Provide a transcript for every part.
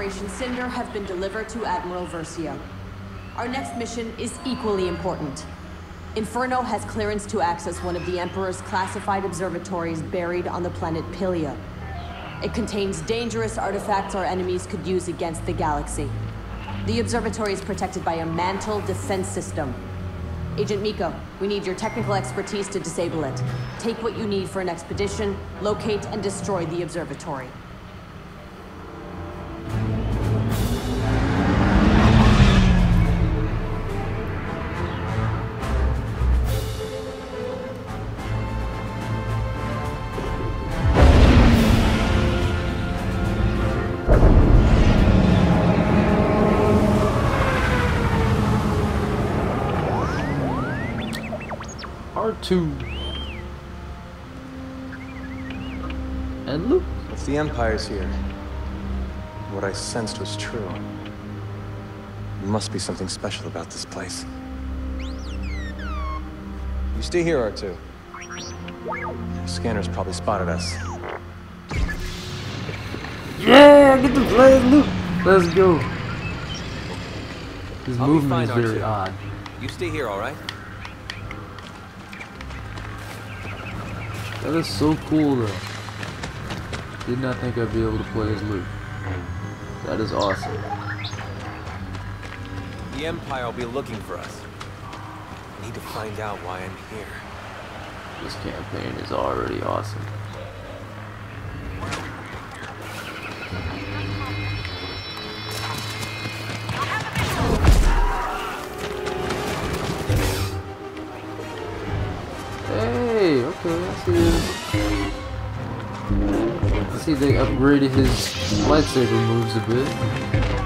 Operation Cinder have been delivered to Admiral Versio. Our next mission is equally important. Inferno has clearance to access one of the Emperor's classified observatories buried on the planet Pillio. It contains dangerous artifacts our enemies could use against the galaxy. The observatory is protected by a mantle defense system. Agent Meeko, we need your technical expertise to disable it. Take what you need for an expedition, locate and destroy the observatory. R2. And Luke. If the Empire's here, what I sensed was true. There must be something special about this place. You stay here, R2. The scanners probably spotted us. Yeah, get the play as Luke. Let's go. His I'll be movement is very R2. odd. You stay here, all right? That is so cool though. Did not think I'd be able to play as Luke. That is awesome. The Empire will be looking for us. I need to find out why I'm here. This campaign is already awesome. Hey, okay, I see this. See they upgraded his lightsaber moves a bit.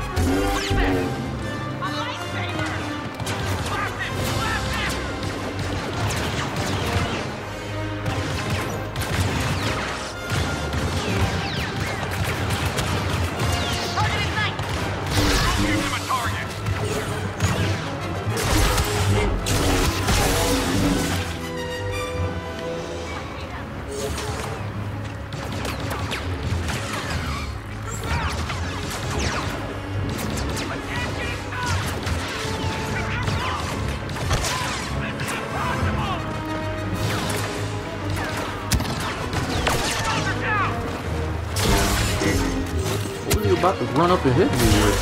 About to run up and hit me with?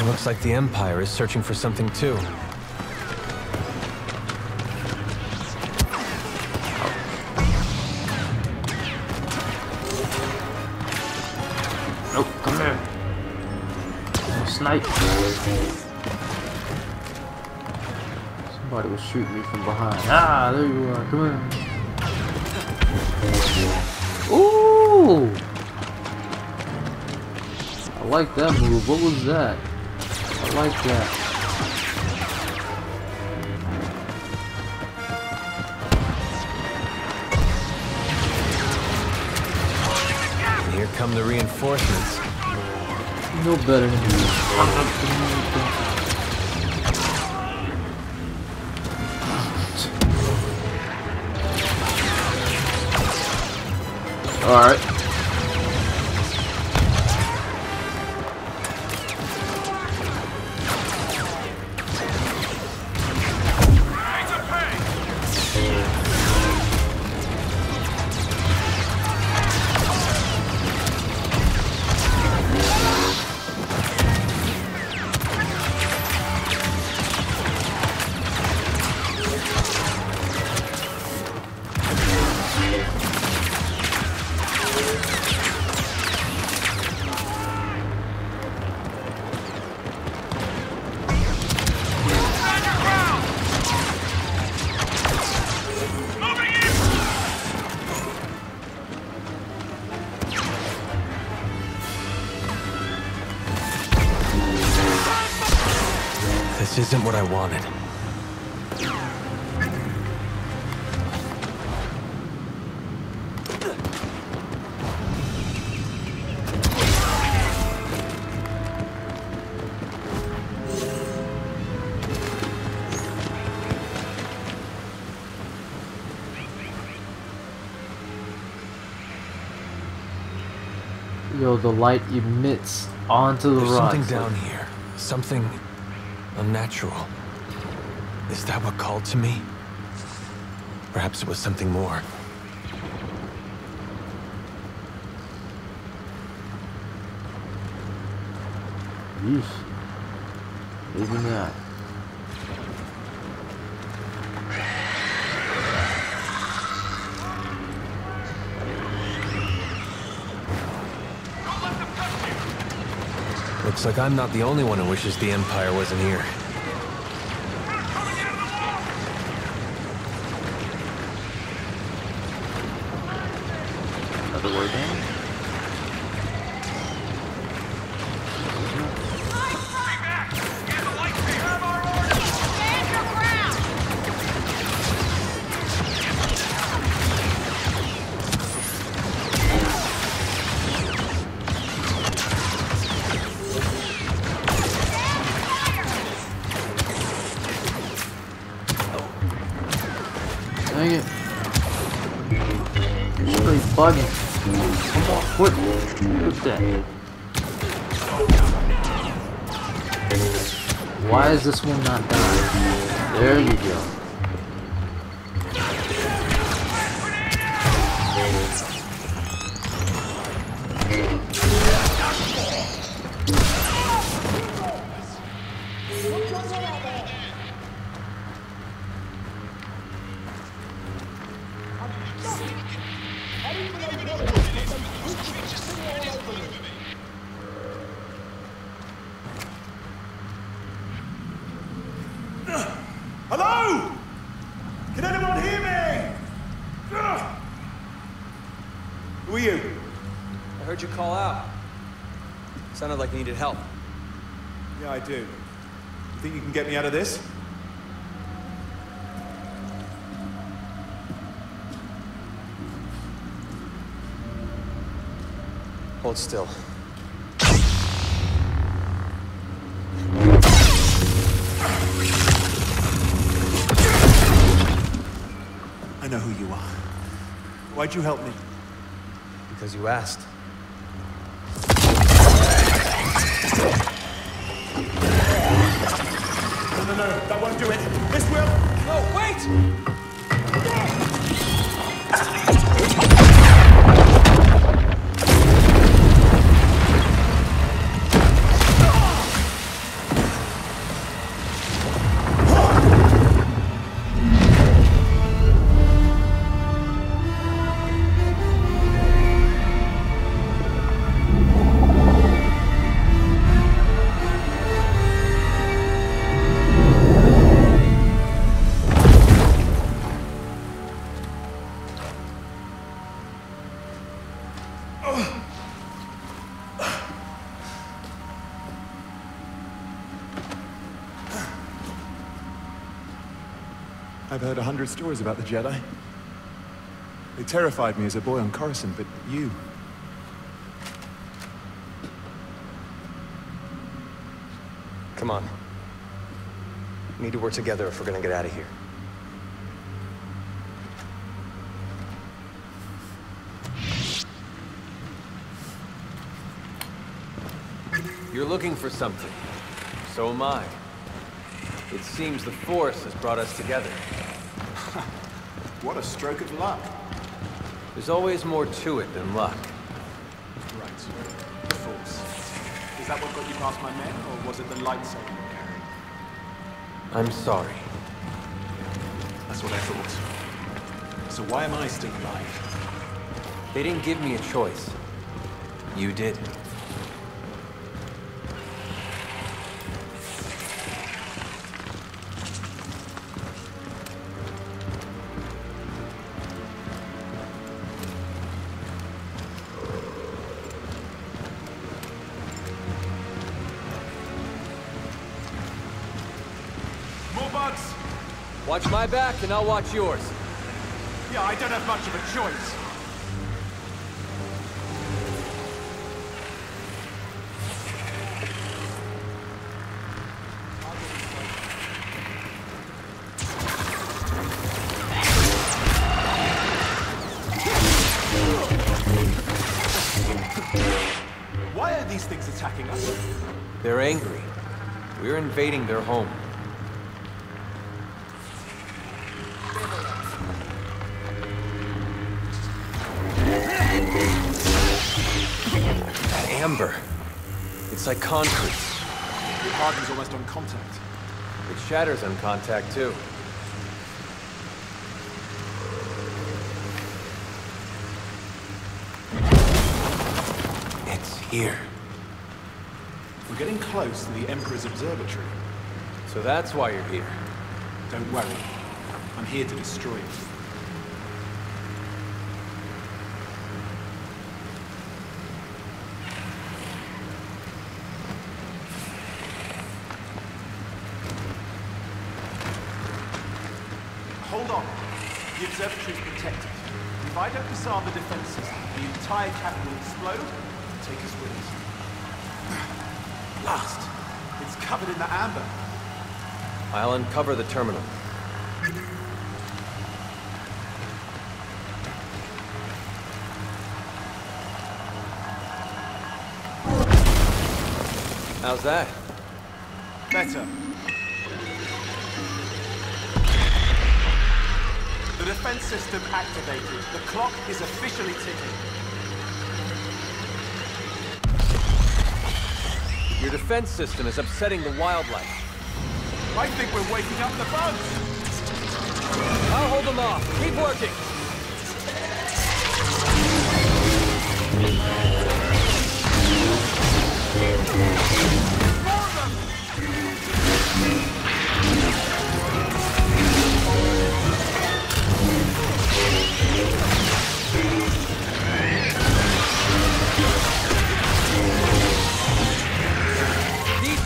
It looks like the Empire is searching for something too. Nope, come here. Snipe. Was shooting me from behind. Ah, there you are. Come here. Ooh! I like that move. What was that? I like that. Here come the reinforcements. No better Alright. what I wanted. Yo, the light emits onto the rock. Something down here. Something unnatural. Is that what called to me? Perhaps it was something more. Yeesh. Maybe not. Looks like I'm not the only one who wishes the Empire wasn't here. Bugging. Come on, quit. Quit that. Why is this one not dying? There you go. Needed help. Yeah, I do. You think you can get me out of this? Hold still. I know who you are. Why'd you help me? Because you asked. No, no, no, that won't do it. This will. No, wait! I've heard a hundred stories about the Jedi. They terrified me as a boy on Coruscant, but you... Come on. We need to work together if we're gonna get out of here. You're looking for something. So am I. It seems the Force has brought us together. What a stroke of luck. There's always more to it than luck. Right. The Force. Is that what got you past my men, or was it the lightsaber you carried? I'm sorry. That's what I thought. So why am I still alive? They didn't give me a choice. You did. Watch my back and I'll watch yours. Yeah, I don't have much of a choice. Why are these things attacking us? They're angry. We're invading their home. It's like concrete. It hardens almost on contact. It shatters on contact, too. It's here. We're getting close to the Emperor's observatory. So that's why you're here. Don't worry. I'm here to destroy it. Hold on. The observatory is protected. If I don't disarm the defense system, the entire capital will explode and take us with it. Blast! It's covered in the amber. I'll uncover the terminal. How's that? Better. Defense system activated. The clock is officially ticking. Your defense system is upsetting the wildlife. I think we're waking up the bugs. I'll hold them off. Keep working.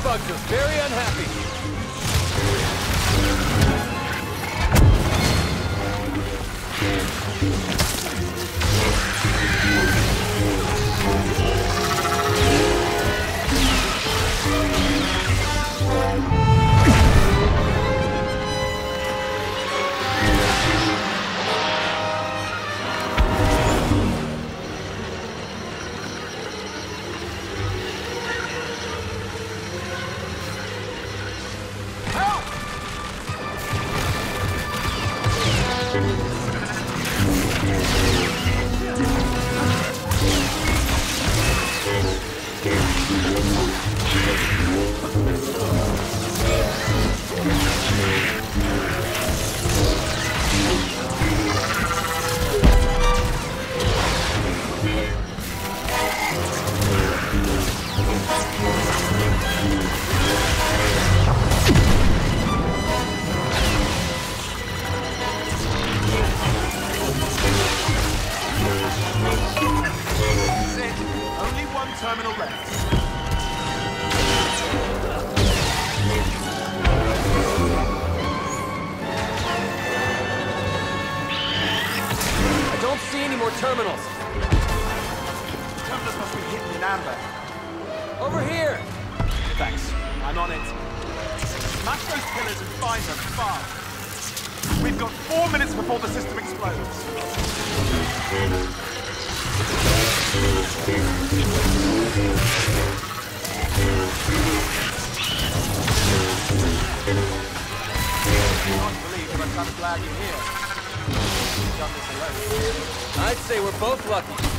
Bugs are very unhappy. Don't see any more terminals. Terminals must be hidden in amber. Over here. Thanks. I'm on it. Smash those pillars and find them fast. We've got four minutes before the system explodes. I Can't believe there are some flag in here. I'd say we're both lucky.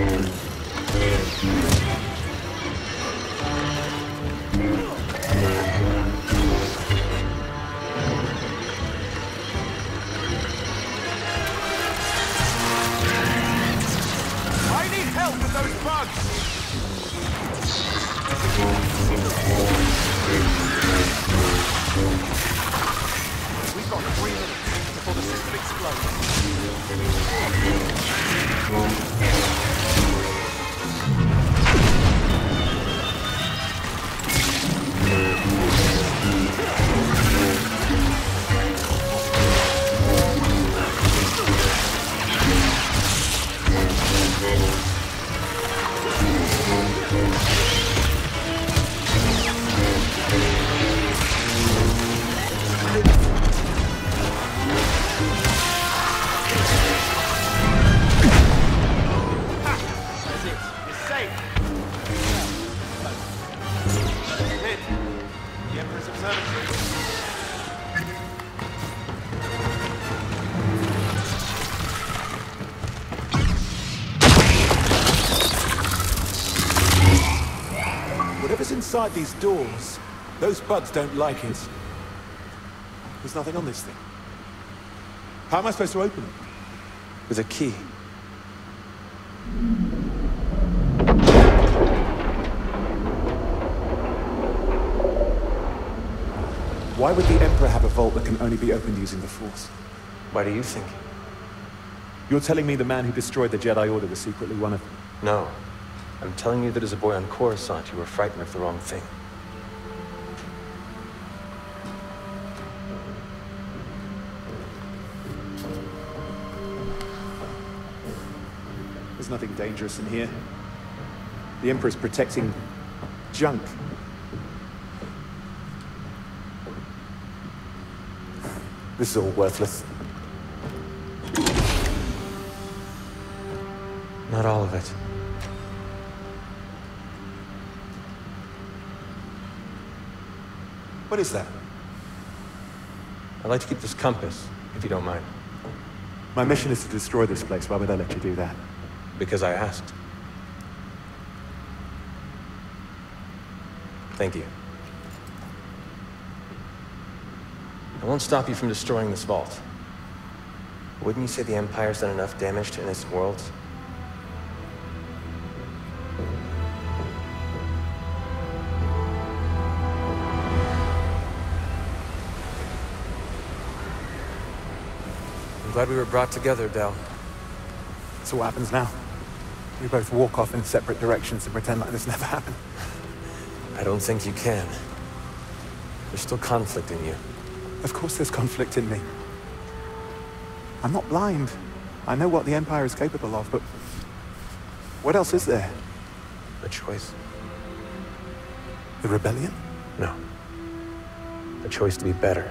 I inside these doors, those bugs don't like it. There's nothing on this thing. How am I supposed to open it? With a key. Why would the Emperor have a vault that can only be opened using the Force? Why do you think? You're telling me the man who destroyed the Jedi Order was secretly one of them? No. I'm telling you that as a boy on Coruscant, you were frightened of the wrong thing. There's nothing dangerous in here. The Emperor's protecting junk. This is all worthless. Not all of it. What is that? I'd like to keep this compass, if you don't mind. My mission is to destroy this place. Why would I let you do that? Because I asked. Thank you. I won't stop you from destroying this vault. Wouldn't you say the Empire's done enough damage to innocent worlds? Glad we were brought together, Del. So what happens now? We both walk off in separate directions and pretend like this never happened. I don't think you can. There's still conflict in you. Of course there's conflict in me. I'm not blind. I know what the Empire is capable of, but what else is there? A choice? The rebellion? No. A choice to be better.